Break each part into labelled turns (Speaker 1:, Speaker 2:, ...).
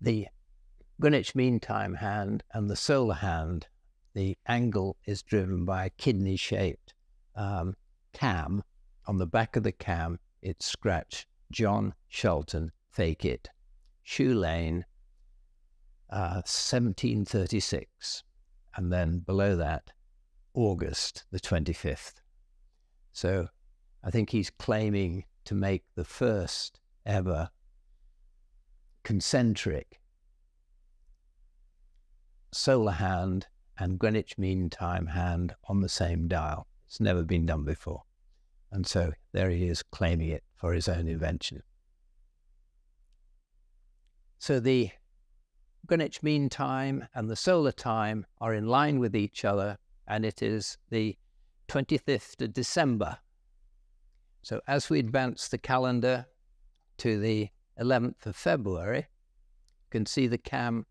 Speaker 1: the Greenwich Mean Time hand and the solar hand, the angle is driven by a kidney shaped um, cam. On the back of the cam, it's scratched John Shelton, fecit. Shoe Lane, uh, 1736. And then below that, August the 25th. So I think he's claiming to make the first ever concentric solar hand and Greenwich Mean Time hand on the same dial. It's never been done before. And so there he is claiming it for his own invention. So the Greenwich Mean Time and the solar time are in line with each other, and it is the 25th of December. So as we advance the calendar to the 11th of February, you can see the cam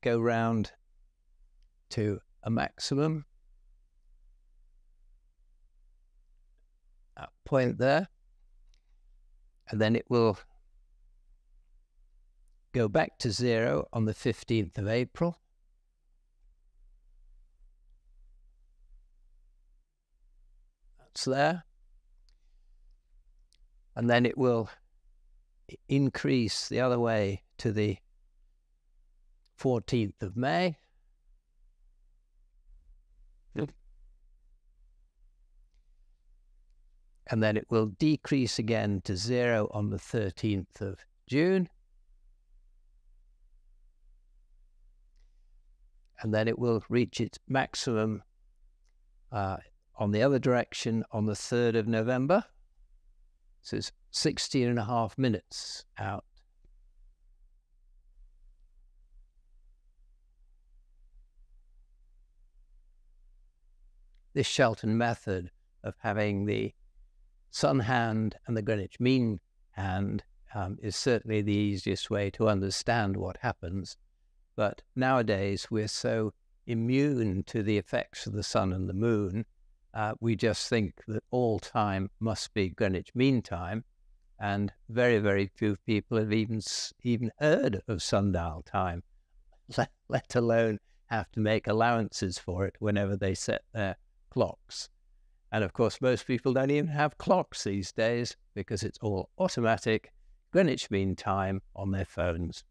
Speaker 1: go round to a maximum point there, and then it will go back to zero on the 15th of April. That's there. And then it will increase the other way to the 14th of May. And then it will decrease again to zero on the 13th of June. And then it will reach its maximum uh, on the other direction on the 3rd of November. So it's 16 and a half minutes out. This Shelton method of having the sun hand and the Greenwich mean hand um, is certainly the easiest way to understand what happens. But nowadays, we're so immune to the effects of the sun and the moon, uh, we just think that all time must be Greenwich Mean Time. And very, very few people have even, even heard of sundial time, let, let alone have to make allowances for it whenever they set their clocks. And of course, most people don't even have clocks these days because it's all automatic Greenwich Mean Time on their phones.